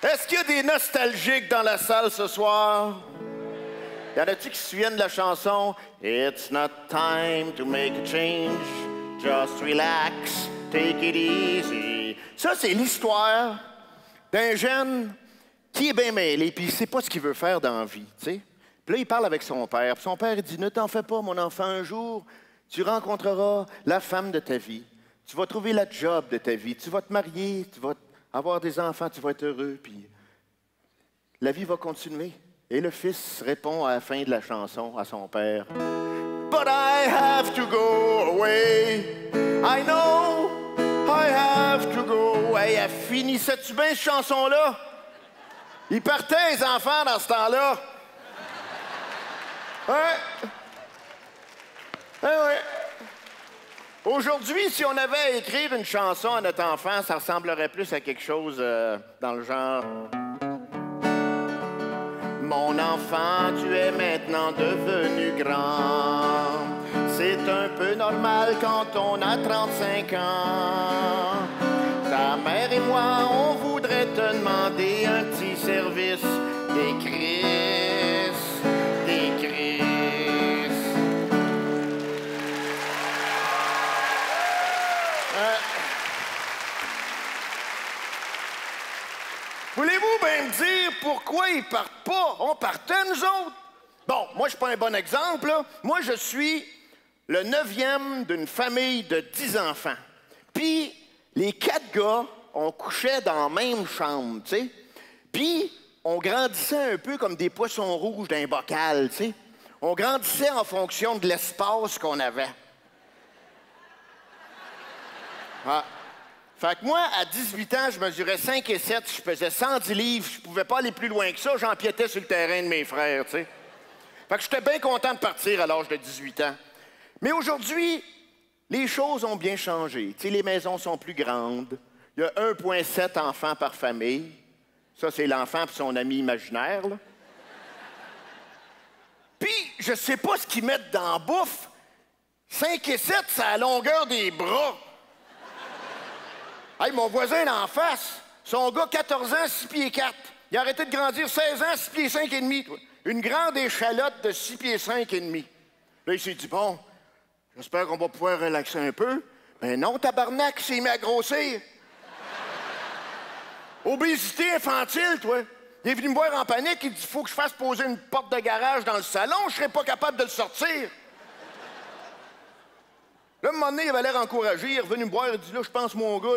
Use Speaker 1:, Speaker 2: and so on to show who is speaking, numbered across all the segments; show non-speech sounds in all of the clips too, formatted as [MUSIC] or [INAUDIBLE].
Speaker 1: Est-ce qu'il y a des nostalgiques dans la salle ce soir? Y en a-tu qui se souviennent de la chanson It's not time to make a change, just relax, take it easy? Ça, c'est l'histoire d'un jeune qui est bien mêlé, puis il sait pas ce qu'il veut faire dans la vie. Puis là, il parle avec son père. Puis son père, il dit Ne t'en fais pas, mon enfant, un jour, tu rencontreras la femme de ta vie. Tu vas trouver la job de ta vie. Tu vas te marier, tu vas avoir des enfants, tu vas être heureux, puis la vie va continuer. Et le fils répond à la fin de la chanson à son père But I have to go away. I know I have to go. Hey, elle finissait-tu bien cette chanson-là? Il partait, les enfants, dans ce temps-là. Ouais. Ouais, ouais. Aujourd'hui, si on avait à écrire une chanson à notre enfant, ça ressemblerait plus à quelque chose euh, dans le genre. Mon enfant, tu es maintenant devenu grand. C'est un peu normal quand on a 35 ans. Ta mère et moi, on voudrait te demander un petit service. Des Voulez-vous bien me dire pourquoi ils partent pas? On partait, nous autres. Bon, moi, je suis pas un bon exemple. là. Moi, je suis le neuvième d'une famille de dix enfants. Puis, les quatre gars, on couchait dans la même chambre, tu sais. Puis, on grandissait un peu comme des poissons rouges d'un bocal, tu sais. On grandissait en fonction de l'espace qu'on avait. Ah. Fait que moi, à 18 ans, je mesurais 5 et 7, je pesais 110 livres, je pouvais pas aller plus loin que ça, j'empiétais sur le terrain de mes frères, tu sais. Fait que j'étais bien content de partir à l'âge de 18 ans. Mais aujourd'hui, les choses ont bien changé. Tu sais, les maisons sont plus grandes. Il y a 1,7 enfants par famille. Ça, c'est l'enfant et son ami imaginaire, là. Puis, je sais pas ce qu'ils mettent dans la bouffe. 5 et 7, c'est la longueur des bras. Hey, mon voisin d'en face, son gars, 14 ans, 6 pieds 4. Il a arrêté de grandir 16 ans, 6 pieds 5 et demi. Une grande échalote de 6 pieds 5 et demi. Là, il s'est dit, bon, j'espère qu'on va pouvoir relaxer un peu. Mais non, tabarnak, s'est mis à grossir. Obésité infantile, toi. Il est venu me voir en panique, il dit, faut que je fasse poser une porte de garage dans le salon, je serais pas capable de le sortir. Là, un moment donné, il avait l'air encouragé. Il est revenu me voir. Il dit Là, je pense, mon gars,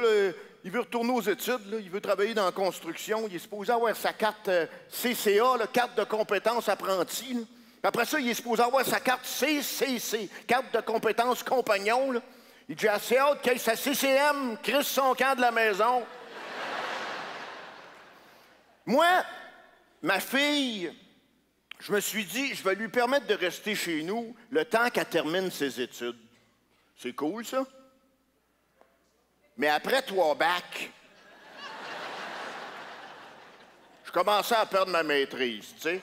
Speaker 1: il veut retourner aux études. Il veut travailler dans la construction. Il est supposé avoir sa carte euh, CCA, là, carte de compétences apprenti. Après ça, il est supposé avoir sa carte CCC, carte de compétences compagnon. Il dit assez hâte qu'il ait sa CCM, Chris son camp de la maison. [LAUGHS] Moi, ma fille, je me suis dit Je vais lui permettre de rester chez nous le temps qu'elle termine ses études. C'est cool, ça. Mais après trois bacs, je commençais à perdre ma maîtrise, tu sais.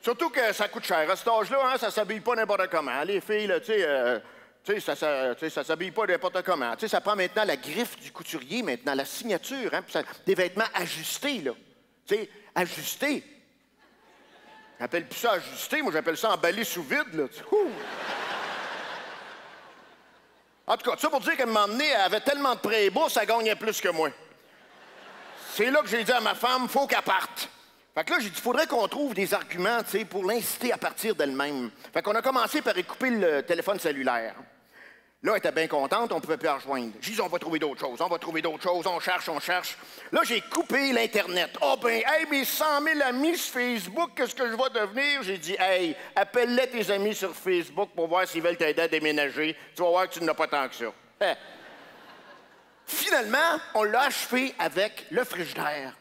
Speaker 1: Surtout que ça coûte cher. À cet âge-là, hein, ça s'habille pas n'importe comment. Les filles, là, tu sais, euh, tu sais, ça, ça, s'habille pas n'importe comment. Tu sais, ça prend maintenant la griffe du couturier, maintenant la signature, hein, des vêtements ajustés, là. Tu sais, ajustés. J'appelle plus ça ajusté, moi j'appelle ça emballé sous vide, là. En tout cas, ça pour dire qu'à un moment donné, elle avait tellement de prêts bourses, elle gagnait plus que moi. C'est là que j'ai dit à ma femme, faut qu'elle parte. Fait que là, j'ai dit, faudrait qu'on trouve des arguments, tu sais, pour l'inciter à partir d'elle-même. Fait qu'on a commencé par couper le téléphone cellulaire. Là, elle était bien contente, on pouvait plus la rejoindre. J'ai dit, on va trouver d'autres choses, on va trouver d'autres choses, on cherche, on cherche. Là, j'ai coupé l'Internet. Oh ben, hey, mes 100 000 amis sur Facebook, qu'est-ce que je vais devenir? J'ai dit, hey, appelle-les tes amis sur Facebook pour voir s'ils veulent t'aider à déménager. Tu vas voir que tu n'as pas tant que ça. Hein? Finalement, on l'a achevé avec le frigidaire.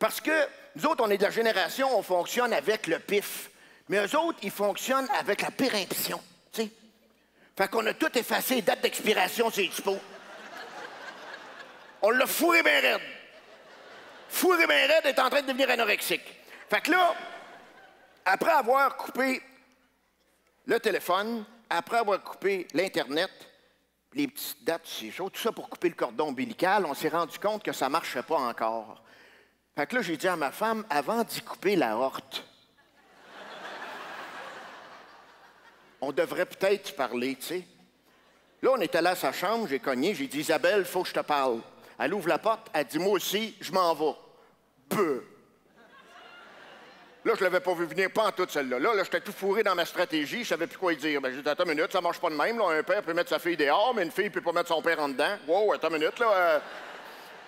Speaker 1: Parce que nous autres, on est de la génération, on fonctionne avec le pif. Mais eux autres, ils fonctionnent avec la péremption. Fait qu'on a tout effacé, date d'expiration, c'est dispo. On l'a fourré bien raide. Fourré bien raide est en train de devenir anorexique. Fait que là, après avoir coupé le téléphone, après avoir coupé l'Internet, les petites dates, c'est chaud, tout ça pour couper le cordon ombilical. On s'est rendu compte que ça ne marchait pas encore. Fait que là, j'ai dit à ma femme, avant d'y couper la horte, on devrait peut-être parler, tu sais. Là, on était là à sa chambre, j'ai cogné, j'ai dit Isabelle, il faut que je te parle. Elle ouvre la porte, elle dit Moi aussi, je m'en vais. Peu. Là, je l'avais pas vu venir, pas en toute celle-là. Là, j'étais tout fourré dans ma stratégie, je savais plus quoi dire. Ben, j'ai dit, attends une minute, ça marche pas de même. Un père peut mettre sa fille dehors, mais une fille peut pas mettre son père en dedans. Wow, attends une minute, là. Euh.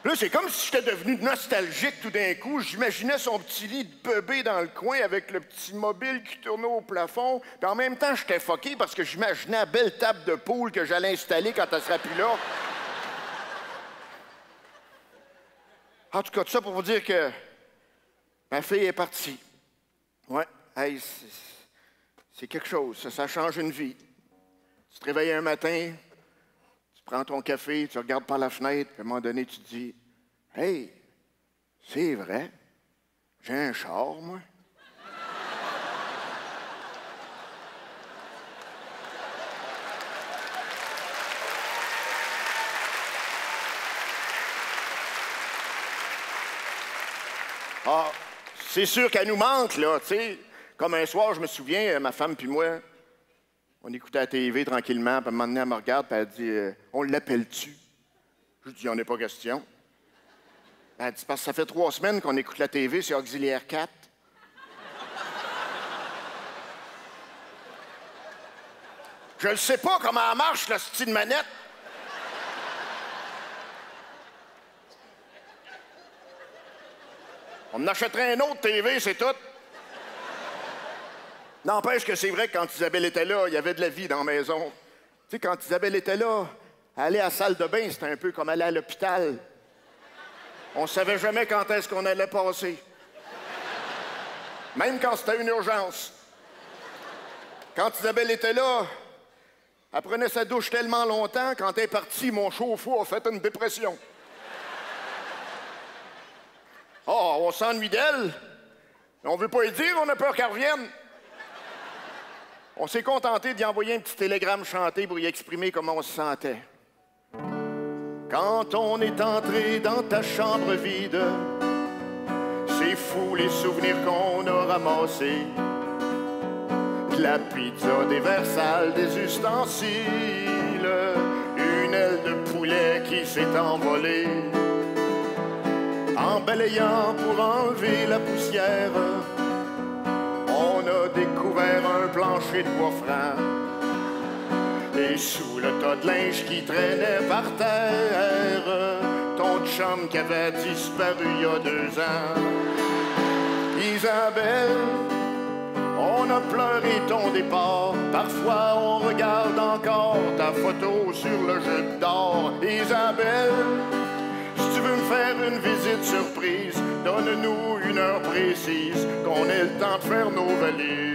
Speaker 1: Là, c'est comme si j'étais devenu nostalgique tout d'un coup. J'imaginais son petit lit de bébé dans le coin avec le petit mobile qui tournait au plafond. Puis en même temps, j'étais foqué parce que j'imaginais la belle table de poule que j'allais installer quand elle sera plus là. En tout cas, tout ça pour vous dire que ma fille est partie. Ouais, c'est quelque chose. Ça, change une vie. Tu te réveilles un matin, prends ton café, tu regardes par la fenêtre, puis à un moment donné, tu te dis Hey, c'est vrai, j'ai un char, moi. Ah, c'est sûr qu'elle nous manque, là, tu sais. Comme un soir, je me souviens, ma femme puis moi, on écoutait la TV tranquillement, puis à un moment donné, elle me regarde, puis elle dit euh, On l'appelle-tu? Je dis On n'est pas question. Elle dit Parce que ça fait trois semaines qu'on écoute la TV, c'est Auxiliaire 4. Je ne sais pas comment elle marche, la style manette. On achèterait un autre TV, c'est tout. N'empêche que c'est vrai que quand Isabelle était là, il y avait de la vie dans la maison. Tu sais, quand Isabelle était là, aller à la salle de bain, c'était un peu comme aller à l'hôpital. On savait jamais quand est-ce qu'on allait passer. Même quand c'était une urgence. Quand Isabelle était là, elle prenait sa douche tellement longtemps, quand elle est partie, mon chauffe-eau a fait une dépression. Oh, on s'ennuie d'elle. On veut pas y dire, on a peur qu'elle revienne. On s'est contenté d'y envoyer un petit télégramme chanté pour y exprimer comment on se sentait. Quand on est entré dans ta chambre vide, c'est fou les souvenirs qu'on a ramassés. De la pizza, des versales, des ustensiles, une aile de poulet qui s'est envolée en balayant pour enlever la poussière. A découvert un plancher de bois franc. Et sous le tas de linge qui traînait par terre, ton chum qui avait disparu il y a deux ans. Isabelle, on a pleuré ton départ. Parfois, on regarde encore ta photo sur le jeu d'or. Isabelle, tu veux me faire une visite surprise, donne-nous une heure précise, qu'on ait le temps de faire nos valises.